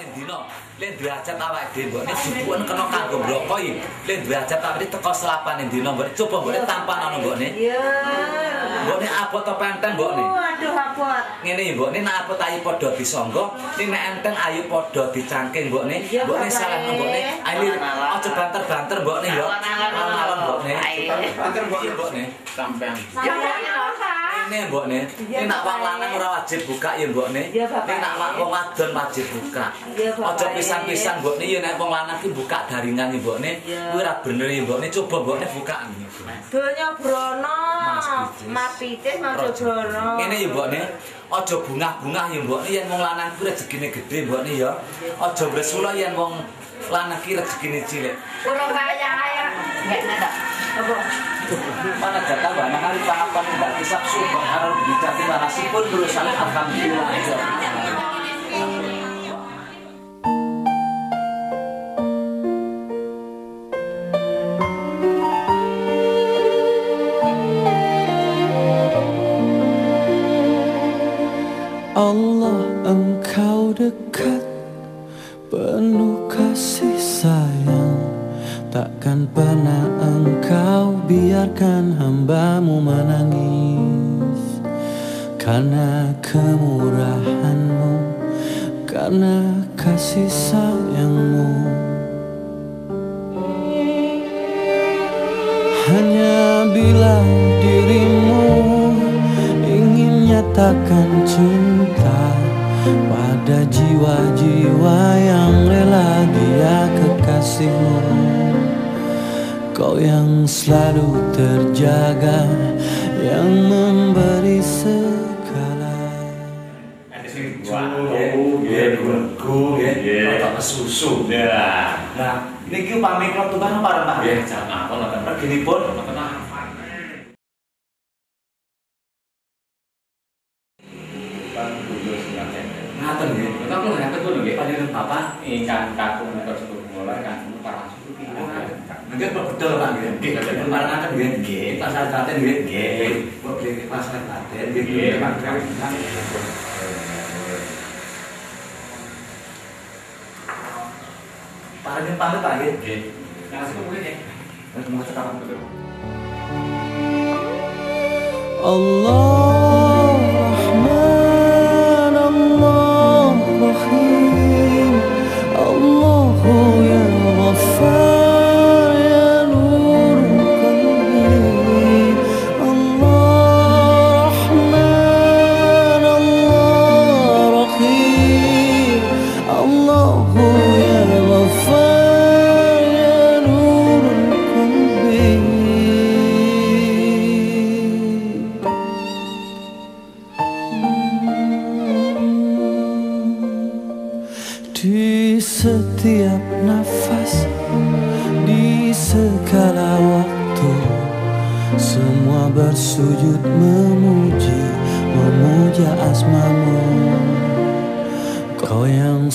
ning dina. Lek duwe ajat awake dhewe mbokne subuhen kena kanggo mbrokoi lek duwe ajat awake teko selapane dina mbok coba mbok tampan ana mbokne iya. Mbokne abot to penteng mbokne oh, aduh abot. Ngene ya mbokne nek abot ayu padha disangga nek enteng ayu padha dicangkeng mbokne mbokne salah mbokne ayo aja banter-banter mbokne yo ngalon mbokne banter mbokne sampean. Ini mbok nih ini nak wong lanang ora wajib buka ya mbok Bapak. ini nak wong wadon wajib buka ojo pisan-pisan mbok nih ya nek wong lanang ki buka daringan ya mbok Iya. kuwi ora bener ya mbok nih coba mbok nih bukaan Donya Brono. Mas Pitis. Mas Pitis Mas Brono. Ngene ya mbok nih ojo bungah-bungah ya mbok nih yen wong lanang kuwi rezekine gede mbok nih ya ojo bresula yen wong lanang ki rezekine cilik Kurang kaya-kaya. Apa? Mana jatah mbak nang hari pangapan mbak kisah sumpah harus dicati narasipun berusaha. Alhamdulillah susu ya Nah, niki upami kula tumbas apa Pak? ya jangan apa nonton Reginipun nonton apa ngaten nggih. kita pun nggak tahu nggih Panjenengan Bapak ingkang kakung menika sepuluh mulai kan para suku Nggih kok betul Pak nggih. Nggih betul marangaken nggih. Nggih, pasar Klaten nggih. Nggih. Pasar Klaten nggih. Nggih. Parengen pamit Pak nggih. Nggih. Yang situ mungkin ya. Cekap betul. Allah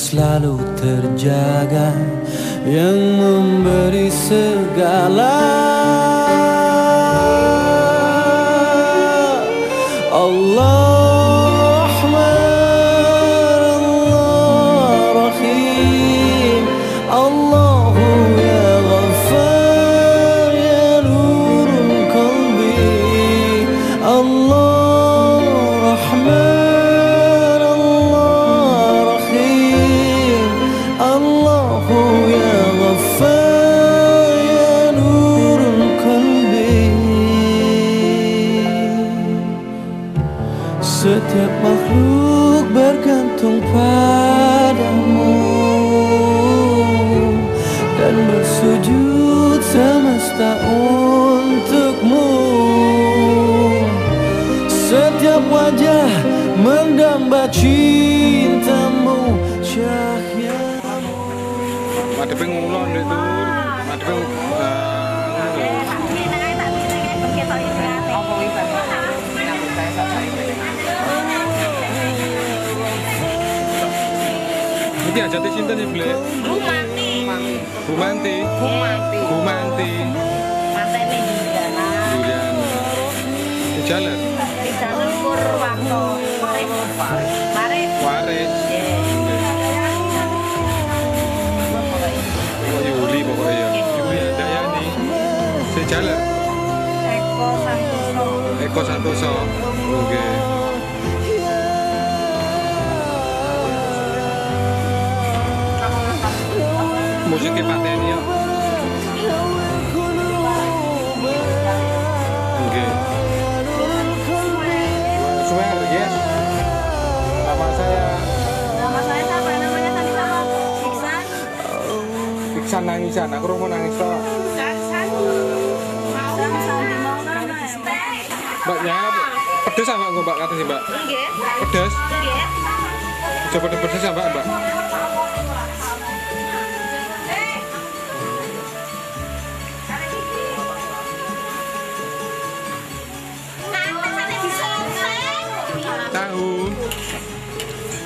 selalu terjaga Yang memberi segala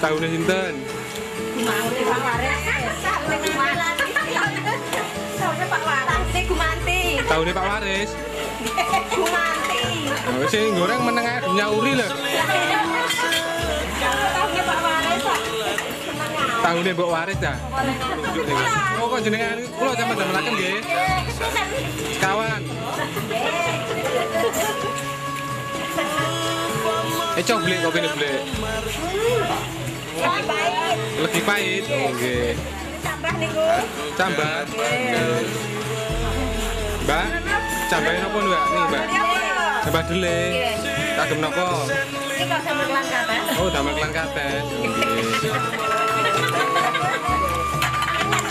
Tahu nih sinten? Tahu nih Pak Waris. Oh, sih goreng menengah nyauri lah. Tahu nih Mbak Waris dah. Oh kok jenengan kula sampean damelaken nggih. Kawan. Eh coba beli kopi ini beli. Lebih pahit. Oke. Cambat. Nggih. Mbak, cambahin apa mbak? Nih mbak. Cambat dulu. Kagem napa? Oh, damel kelan katen.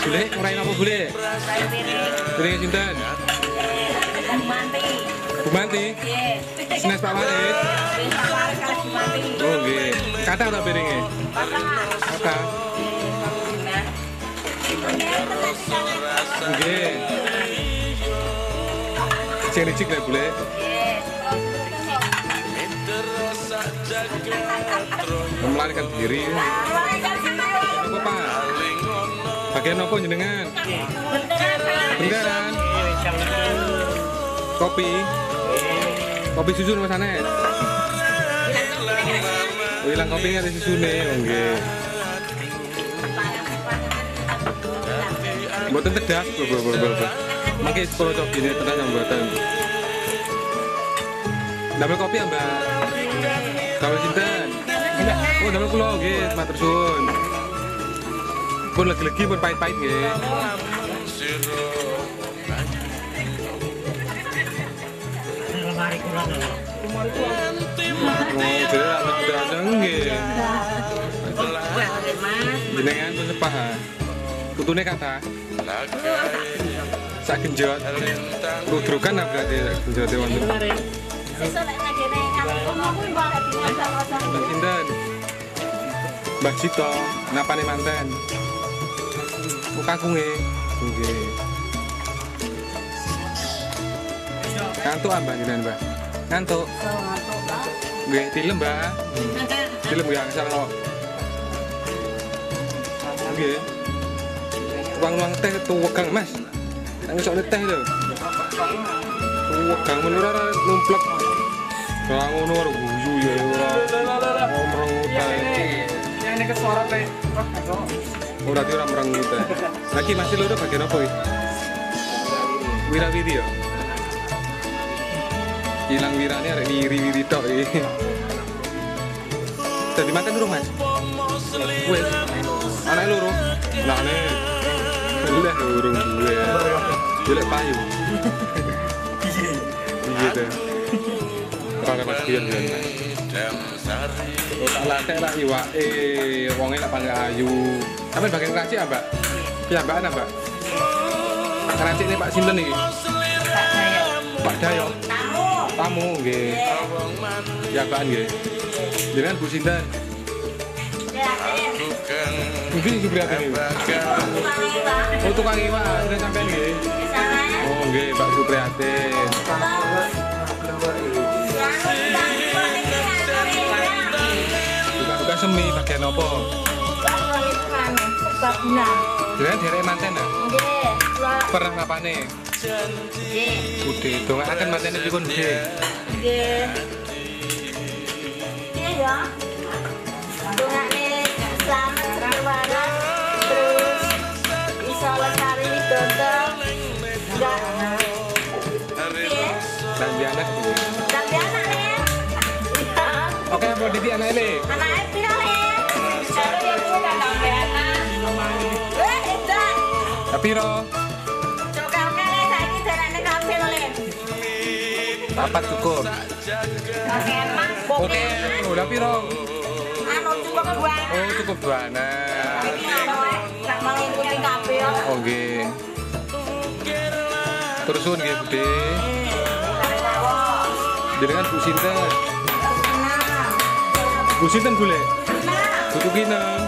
Bule, ngurain apa bule? Bule sinten? Bu Manti. Sines Pak Waris. Oh, nggih. Kata tak piringe? Kata. Nggih. Sing licik lah bule. Melarikan diri. Apa? Bagian apa jenengan? Bendaran. Kopi. Kopi susu mas Anet. Oh, hilang kopinya ada susu nih, oke. Buatan tedas, bro, bro, bro, bro. Mungkin kalau coba ini tenang yang buatan. Damel kopi ya mbak? Damel sinten? Oh, damel kulo, oke, matur suwun. Pun lagi-lagi pun pahit-pahit nggih. Jenengan pun sepah. Putune kata. Sak genjot. Rudrukan lah berarti sak genjot wonten. Mbak Sinten. Mbak Cito, napane manten. Muka kunge. Ngantuk ah, Mbak jenengan, Mbak? Ngantuk. Nggih, tilem, Mbak. Tilem ya asal kok. Nggih. Uang-uang teh tuh wegang, Mas. Nang iso teh lho. Tuh wegang men ora numplek. Ora ngono ora guyu ya ora. Ngomong utahe. Ini kesuara teh. Ora di ora merengut. Lagi masih loro bagian apa iki? Wirawiri ya. Hilang wirane arek wiri-wiri tok iki. Jadi makan dulu, Mas. Wes. Anak loro. Lah ane. Lah urung duwe. Golek payu. Iya teh. Ora Mas Dian kan. Oh, tak latih lah iwake, wonge lak panggil ayu. Sampe bagian kerasi? Piyambakan ya, Mbak? Kerasi ini Pak Sinten iki? Pak Dayo. Tamu nggih. Piyambakan nggih. Jenengan Bu Sinten. Mungkin iki iki. Oh, tukang iwak, udah sampai nggih. Oh, nggih, Pak Supriyatin. Buka-buka semi bagian apa? Jenengan derek manten ya? Pernah? Bude, dongaaken mantene pikun bude. Terus lestari dodol, enggak Dambi anak anak. Oke, mau anak ini. Kalau punya dambe anak. Eh, edan. Papat cukup. Oke, emang Oke, oh, tapi ro. Anu cukup dua. Oh, cukup dua kafe ya. Oke. Terus sun nggih, Bude. Jenengan Bu Sinten. Bu Sinten boleh? Butuh kinen.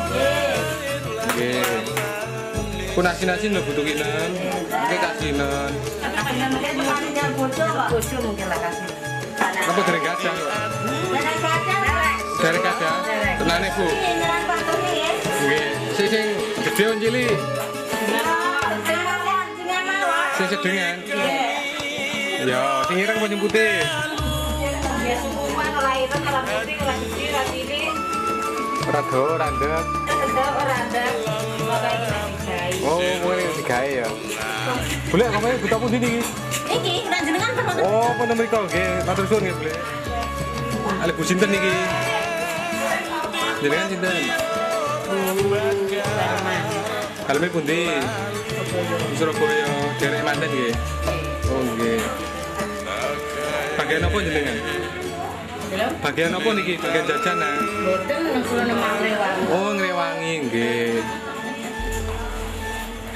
Oke. Ku nasi-nasi lho butuh kinen. Kasinen. Bojo mungkin lah kasih. Apa? Derek saja, derek. Dereng gajah. Tenane, Bu. Ya. Nggih. Sing sing gede on. Sing sedengan. Ya, sing ireng apa sing putih? Rada randek. Oh, kowe digawe ya. Boleh kamu buta iki. Iki, jenengan pernah Oh, pun mriko nggih. Matur suwun nggih, Boleh. Ale Bu sinten iki? Jenengan sinten? Kaleme pundi? Surabaya, daerah manten nggih. Oh, nggih. Bagian apa jenengan? Bagian apa niki? Bagian jajanan. Oh, ngrewangi nggih.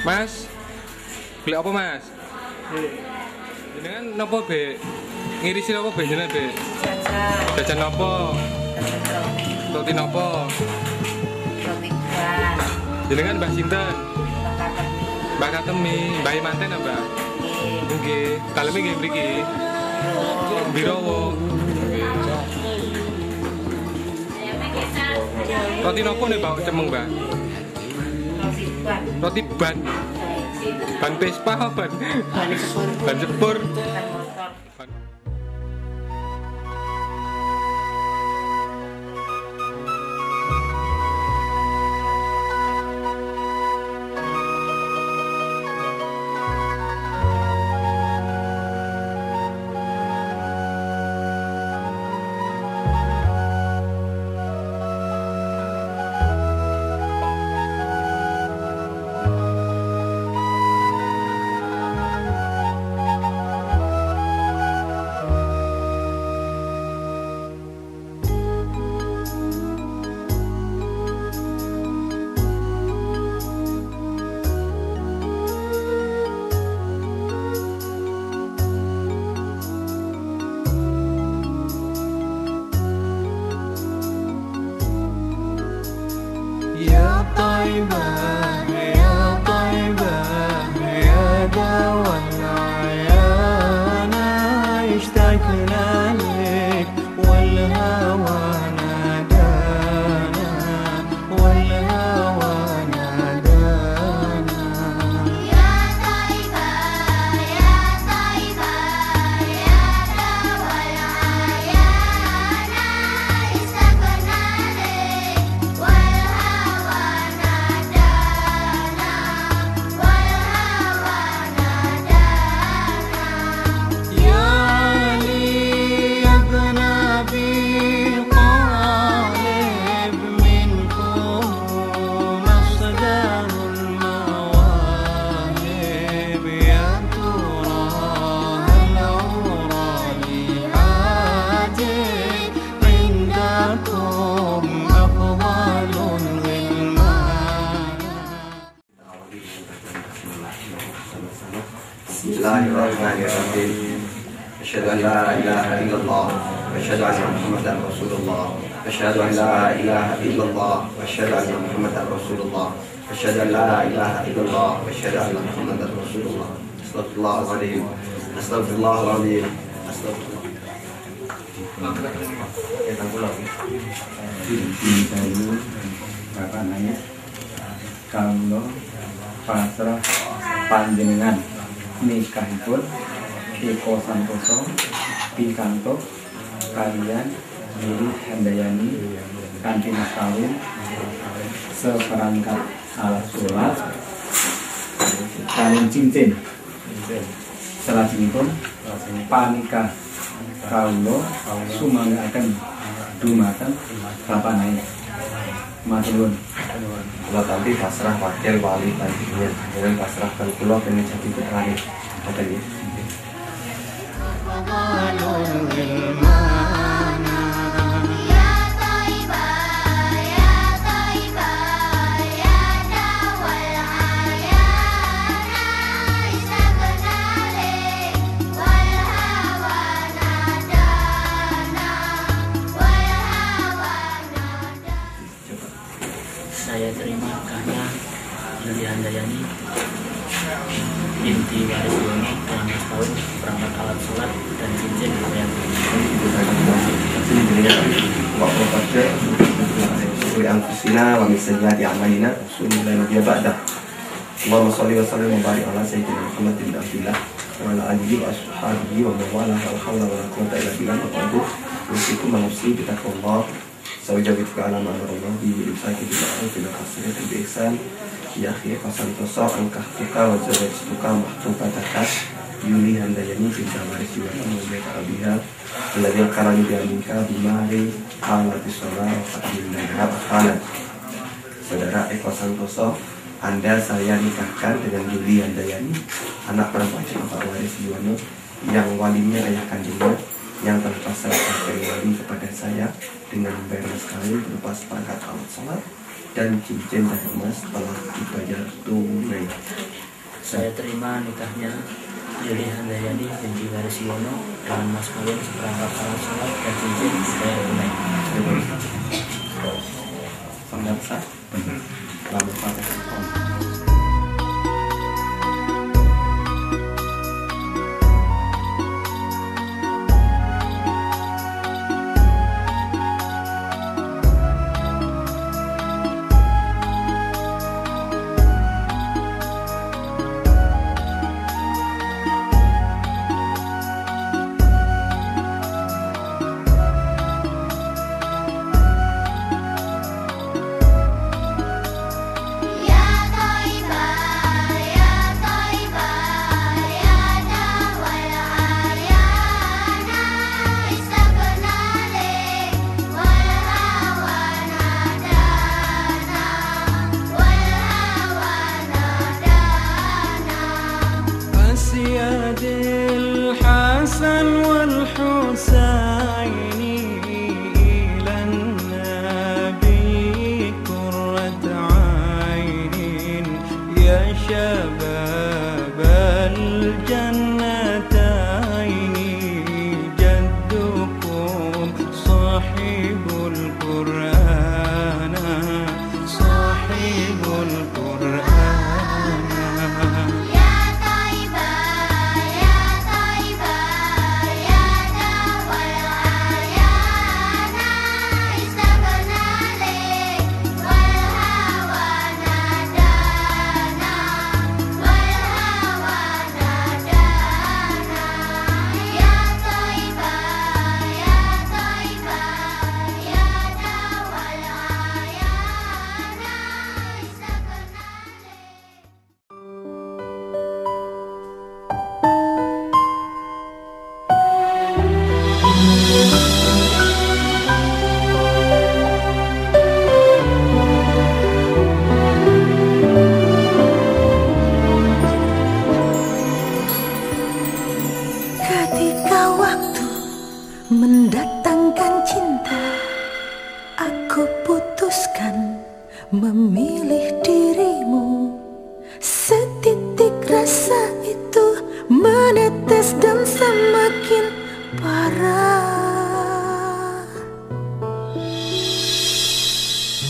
Mas. Beli apa, Mas? Jenengan napa, Be? Ngirisi apa Be jenengan, Be? Jajan apa? Roti napa? Jenengan Mbah Sinten? Mbah Katemi, Mbah Manten apa? Nggih. Kaleme nggih mriki. Nggih. Roti napa nih, Mbak Cemeng, Mbak? Roti ban. Ban Vespa apa ban? Ban sepur. Ban- يا nuwun. Kula tampi pasrah wakil wali panjenengan dengan pasrah kan kula kene jadi putrane. Ngoten nggih. Shalli wa sallim wa barik ala sayyidina Muhammadin abdillah wa ala alihi wa ashabihi wa man wala la hawla wa la quwwata illa billah wa qadu usikum wa nafsi bi taqwallah Zawjabituka ala ma'amara bi imsaki bi ma'ruf ila qasirati bi ihsan akhi qasan tosa angkah tuka wa zawajtuka mahtubataka Yuli handayani abiha bimari Alati sholah wa dan akhanan Saudara Eko Santoso Anda saya nikahkan dengan Yuli Handayani Anak perempuan Bapak Waris Yuwono Yang walinya ayah kandungnya Yang telah pasrahkan dari wali kepada saya Dengan membayar mas kawin berupa seperangkat alat sholat Dan cincin dan emas telah dibayar tunai. Saya terima nikahnya Yuli Handayani binti Waris Yono dengan mas kawin seperangkat alat sholat dan cincin saya tunai. Sangat sah Selamat Fatihah Ya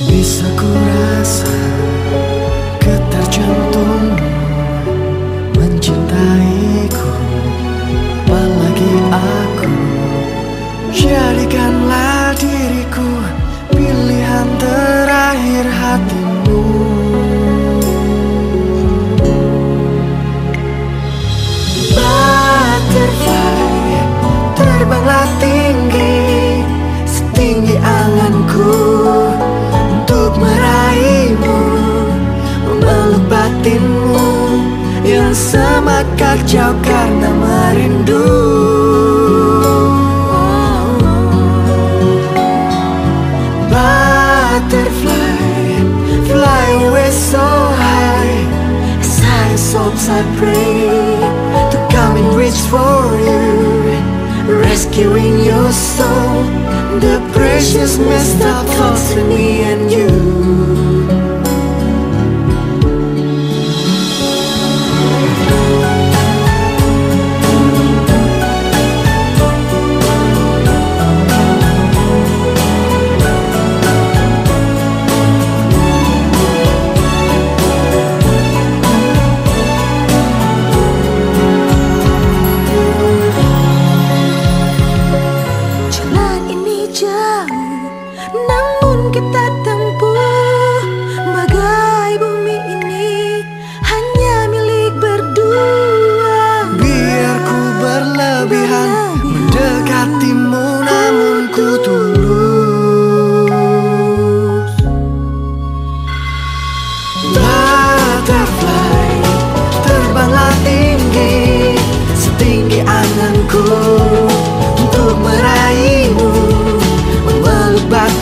Bisa ku rasa getar jantungmu mencintaiku Semak kacau karena merindu? Butterfly, fly away so high. I sobs I pray To come and reach for you. Rescuing your soul The precious messed up thoughts in me and you.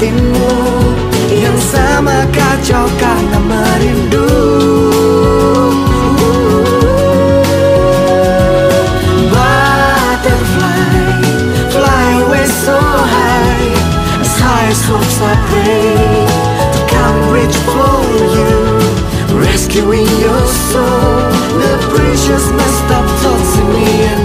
Hatimu yang sama kacau karena merindu Butterfly, fly away so high As high as hopes I pray. To come and reach for you Rescuing your soul. The precious messed up thoughts in me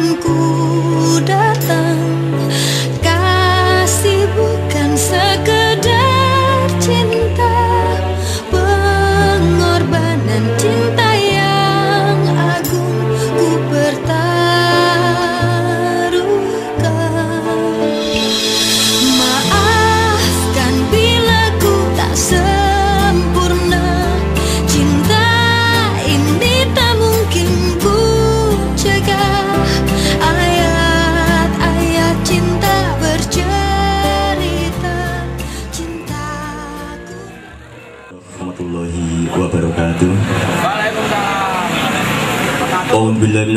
keyakinanku datang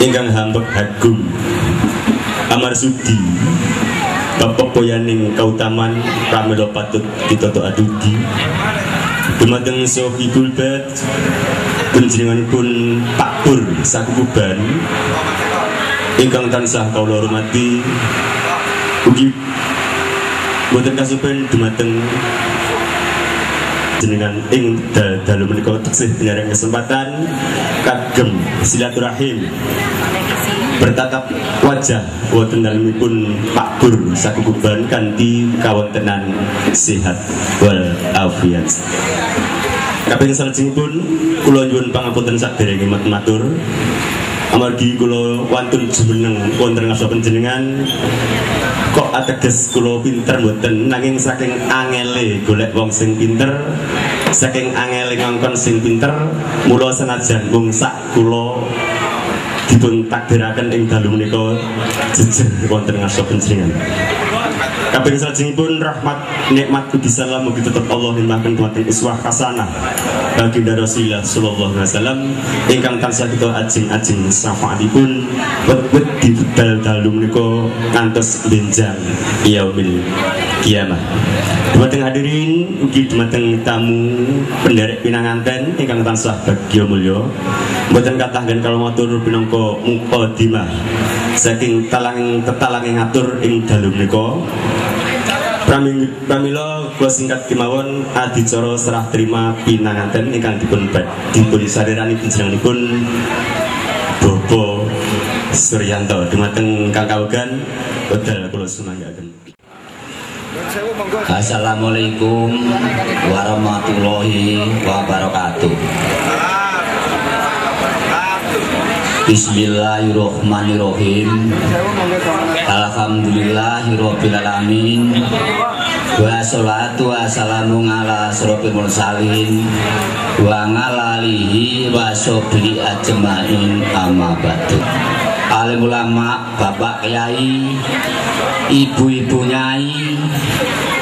ingkang hambek hagung, amar sudi, bapak poyaning kautaman, pramila patut ditoto adugi, dumateng sohibul bed, panjenenganipun Pak Pur sakukuban, ingkang tansah kawula hormati, ugi boten kasupen dumateng jenengan ing da- dalu menika teksih penyarang kesempatan. Kagem silaturahim. Bertatap wajah wonten dalemipun Pak Pur sakukuban kanthi kawontenan sehat wal afiat Kaping salajengipun kula nyuwun pangapunten sadherenge matur amargi kula wantun jumeneng wonten ngarsa panjenengan ateges kula pinter mboten nanging saking angele golek wong sing pinter saking angele ngongkon sing pinter mula senajan mung sak kula dipun takdiraken ing dalu menika jejer wonten ngarsa panjenengan Kaping salajengipun rahmat nikmat kudu salam mugi tetep Allah limbahkan dumateng iswah hasanah baginda Rasulullah sallallahu alaihi wasallam ingkang tansah kita ajeng-ajeng syafaatipun wet-wet di dal-dalu menika ngantos benjang yaumil kiamah. Dumateng hadirin ugi dumateng tamu penderek pinanganten ingkang tansah bagya mulya. Mboten kathah kalau matur pinangka mukadimah saking talang tetalanging ngatur ing dalu menika Pramil- Pramila kula singkat kemawon adicara serah terima pinanganten ingkang dipun dipun saderani panjenenganipun Bobo Suryanto dumateng Kang Kaugan wedal kula sumanggaken. Assalamualaikum warahmatullahi wabarakatuh. Bismillahirrahmanirrahim. Alhamdulillahirrahmanirrahim. Wa salatu wassalamu ala asrofil mursalin Wa ngalalihi wa sobri ajmain amma batu Alim ulama, bapak kiai, ibu-ibu nyai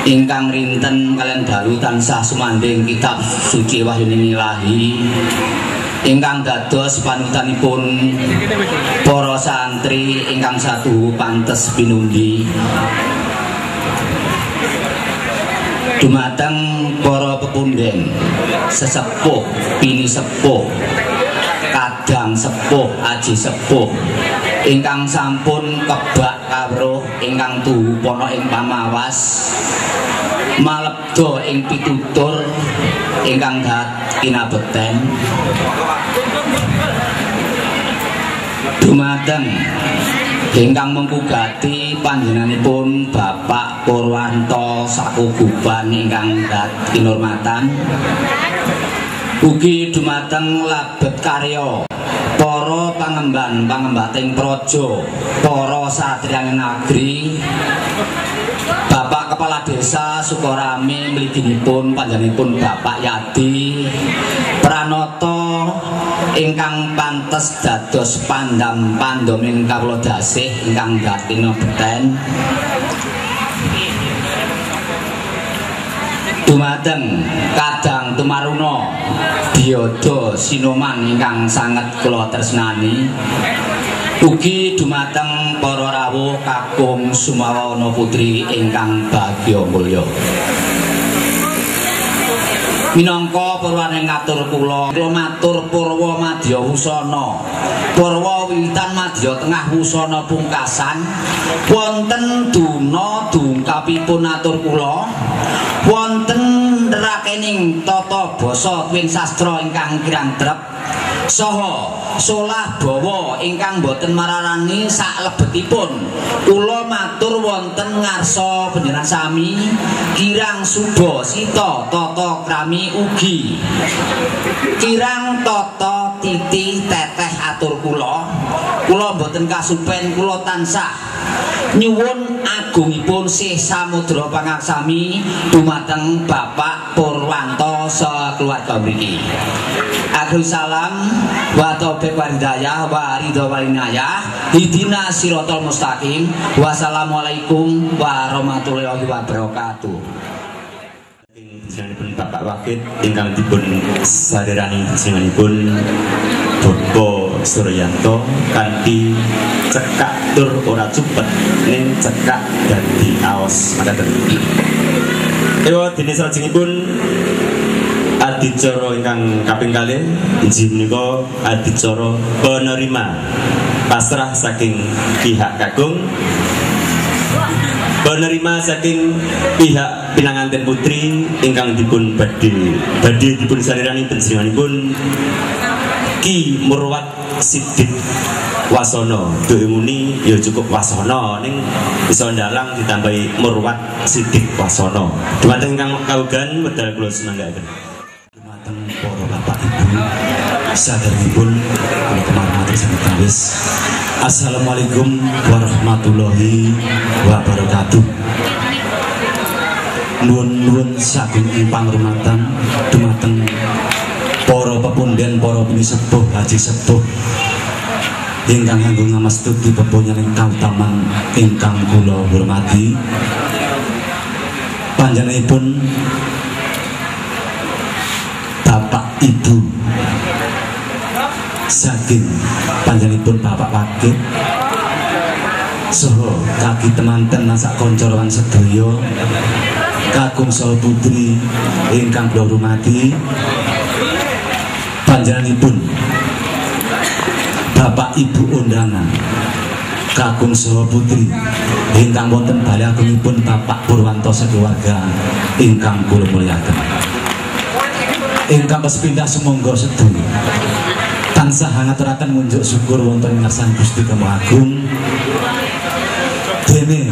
ingkang rinten kalian dalu tansah sumanding kitab suci wahyuning ilahi ingkang dados panutanipun para santri ingkang satu pantes pinundi dumateng para pepunden sesepuh pini sepuh kadang sepuh aji sepuh ingkang sampun kebak kawruh ingkang tuhu pono ing pamawas malebdo ing pitutur ingkang dat kinabekten. Dumateng. Ingkang mengkugati panjenenganipun Bapak Purwanto sakuguban ingkang dat kinurmatan. Ugi dumateng labet karya para pangemban pangembating praja, para satriyaning negeri, Desa Sukorami mliginipun panjenenganipun Bapak Yadi Pranoto ingkang pantes dados pandam pandoming kawula dasih ingkang gatina beten. Dumateng kadang tumaruna biyada sinoman ingkang sanget kula tresnani ugi dumateng para rawuh kakung sumawana putri ingkang bagya mulya. Minangka purwane ngatur kula kula matur purwa madya wusana. Purwa wiwitan madya tengah wusana pungkasan. Wonten duna dungkapipun atur kula. Wonten rakening tata basa tuwin sastra ingkang kirang trep saha solah bawa ingkang boten mararani sak lebetipun kula matur wonten ngarsa panjenengan sami kirang suba sita tata krami ugi. Kirang tata titi teteh atur kula. Kula mboten kasupen kula tansah nyuwun agungipun sih samudra pangaksami dumateng Bapak Purwanto sekeluarga mriki. Akhir salam wa taufiq wa wa ridho wa inayah hidina sirotol mustaqim. Wassalamualaikum warahmatullahi wabarakatuh Jenenganipun Bapak Wakil ingkang dipun saderani jenenganipun Bobo Suryanto kanthi cekak tur ora cupet ning cekak dadi aos. Makaten. Ewa dene salajengipun adicara ingkang kaping kalih inggih menika adicara penerima pasrah saking pihak kakung penerima saking pihak pinanganten putri ingkang dipun badhe badhe dipun sarirani panjenenganipun Ki Murwat Sidik Wasono. Duh muni ya cukup Wasono. Ning bisa ndalang ditambahi Murwat Sidik Wasono. Dumateng ingkang kaugan wedal kula semanggaken dumateng para bapak ibu saderengipun kula kemarin matur sanget kawis Assalamualaikum warahmatullahi wabarakatuh Nuwun-nuwun saking pangrumatan dumateng para pepunden para bini sepuh haji sepuh ingkang nganggo ngamastuti pepunyaning kautaman ingkang kula hormati. Panjenenganipun Bapak Ibu saking panjenenganipun Bapak Wakil saha kaki temanten nasak koncoran sedaya kakung saha putri ingkang kula hormati panjenenganipun Bapak Ibu undangan kakung saha putri ingkang wonten bali agungipun Bapak Purwanto sekeluarga ingkang kula mulyaken ingkang sepindah sumangga sedaya tansah ngaturaken ngunjuk syukur wonten ngarsan Gusti Kang Agung. Dene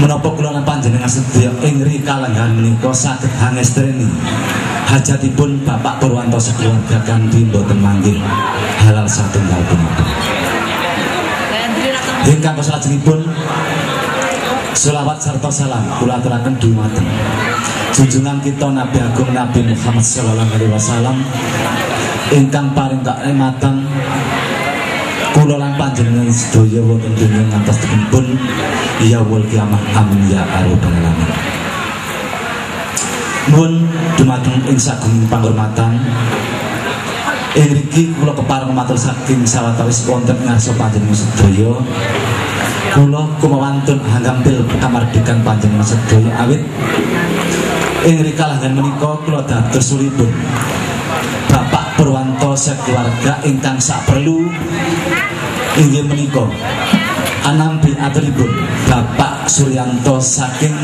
menapa kula lan panjenengan sedaya ing rikalangan menika saged hangestreni hajatipun Bapak Purwanto sekeluarga kanthi boten manggih halal satunggal punika ingkang salajengipun Selawat serta salam kula aturaken dumateng. Junjungan kita Nabi Agung Nabi Muhammad sallallahu alaihi wasallam ingkang paring kakematan kula lan panjenengan sedaya wonten donya ngantos pun ya wal kiamah amin ya rabbal alamin Nuwun dumateng ing sagung panghormatan. Ing mriki kula kepareng matur saking sawetawis wonten ngarsa panjenengan sedaya. Kula kumawantun hanggampil kamardikan panjenengan sedaya awit. Ing rikalangan menika kula dados sulipun. Bapak Purwanto sekeluarga ingkang sak perlu. Inggih menika anambi aturipun Bapak Suryanto saking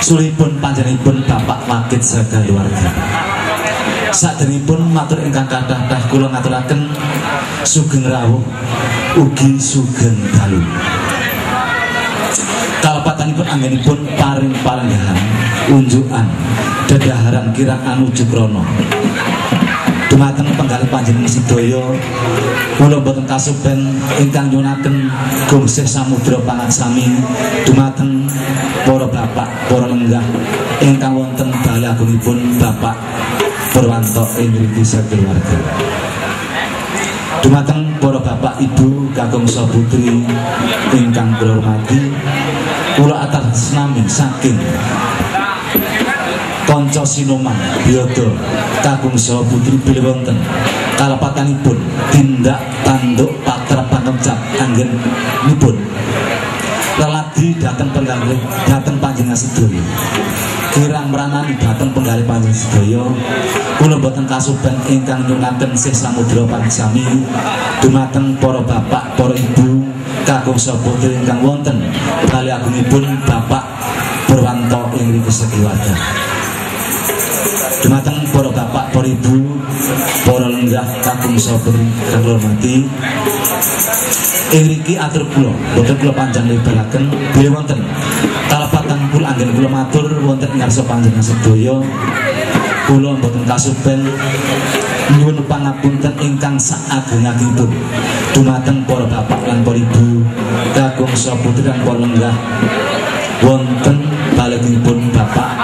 sulipun panjenenganipun Bapak Wakit sekeluarga Saderengipun matur ingkang kathah kula ngaturaken sugeng rawuh ugi sugeng dalu. Kalepatanipun anggenipun paring palenggahan unjukan dedaharan kirang anuju krana. Dumateng penggalih panjenengan sedaya kula boten kasupen ingkang nyunaken gongsih samudra pangaksami dumateng para bapak, para lenggah ingkang wonten bali agungipun Bapak Purwanto ing mriki keluarga. Dumateng para bapak ibu kakung putri ingkang kula hormati, kula atas nami saking kanca sinoman biyada kakung saha putri bilih wonten. Kalepatanipun tindak tanduk patrap pangkemcap anggenipun leladi dateng penggalih dateng panjenengan sedaya kirang meranani dateng penggalih panjenengan sedaya kula boten kasuben ingkang nyunaken sih samudra pangsami dumateng para bapak para ibu kakung saha putri ingkang wonten. Bali agungipun Bapak Purwanto ing sekeluarga Dumateng para bapak, para ibu, para lenggah kakung sabar kang hormati. Iriki atur kula, boten kula panjang lebaraken bilih wonten. Talapatang kula anggen kula matur wonten ngarsa panjenengan sedaya. Kula boten kasuben nyuwun pangapunten ingkang saagung-agungipun. Dumateng para bapak lan para ibu, kakung sabar putri lan para lenggah wonten balengipun bapak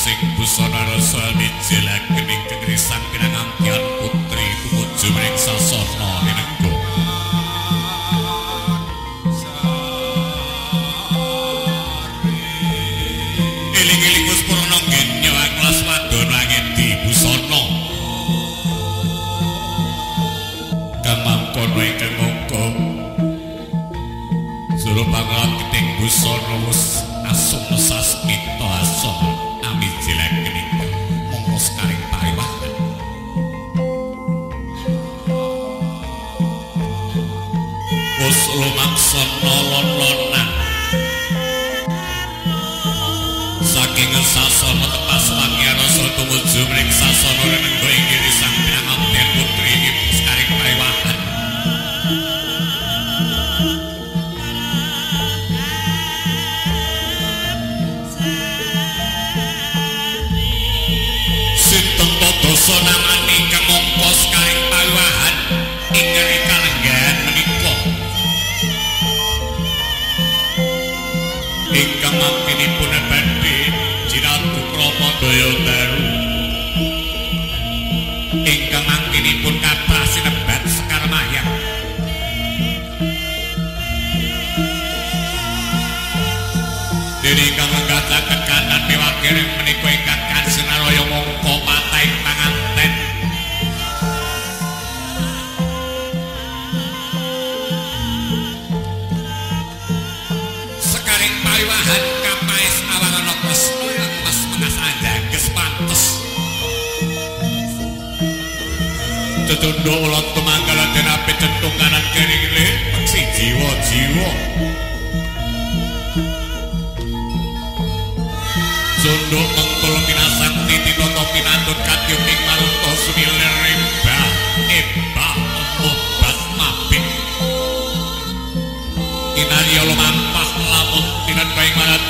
sing busana rasa dijelak kening kegerisan pinangang tian putri kumuju meriksa sasana dinenggo iling-iling us purno genyo aklas wadon angin di busono kamang kono yang kemongko suruh pangalak keting busana wis asum sasmito asum 一起来。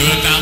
Good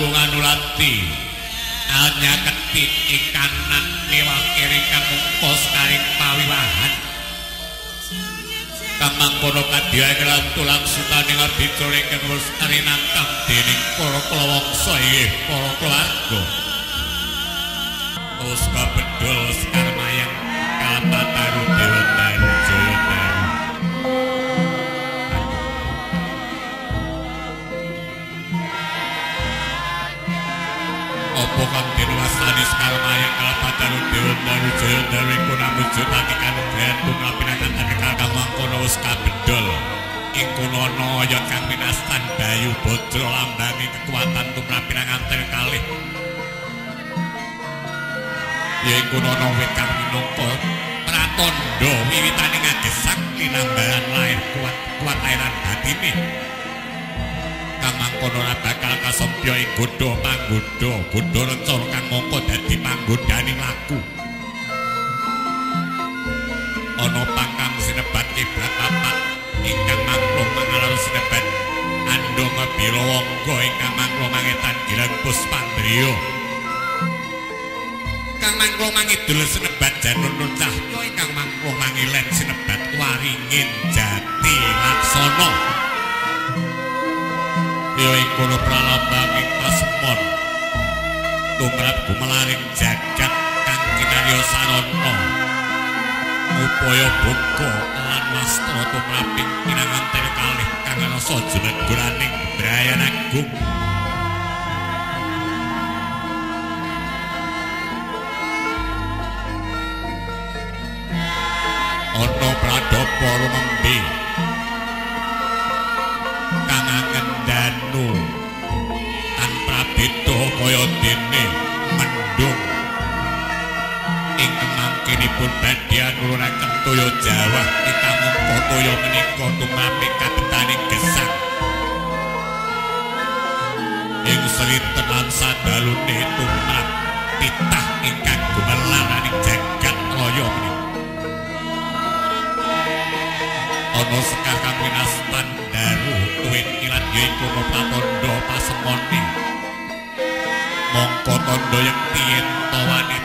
nganulati ulati hanya ketik ikanan mewah kiri kang kos karing pawiwahan. Kamang kono kadia tulang sutane dengan bicara kenus arinan kam dining koro kelawak soye koro kelago uska bedul sekarang dewa Opo kang dinwasani sekar mayang kalapataru dewa daru jaya daru iku namun jutati kanugrahan tumrapinakan adekal kang mangkono wis kabedol. Ing kunono oyot kang minastan bayu bodro lambangi kekuatan tumrapinangan kalih. Yaiku ana wit kang minangka pratandha wiwitane ngagesang linambaran lair kuat kuat lairan batine ora bakal kasampya ing godha panggodha godha rencana kang mongko dadi panggodhaning laku ana pangkang sinebat kiblat papat ingkang maklum mangalor sinebat. Andong bilawangga ingkang maklum mangetan gilang puspandriya kang mangko mangidul sinebat janun cahya ingkang mangko mangilen sinebat waringin jati laksana ya iku pralambang ing pasemon tumrap gumelaring jagat kang kinarya sarana upaya buka lan wastra tumraping pinanganten kalih kang rasa jeneguraning Brayan Agung. Ana pradapa mangkinipun badhe anuraken toya Jawa. Ingkang mungko toya menika tumraping kabetaning gesang. Ing selinten lan sadalune tumrap titah ingkang gumelaraning jagat raya ana sekar kang winastan daru tuwin ilat yaiku patondo pasemone. Mongko yekti yen tawanita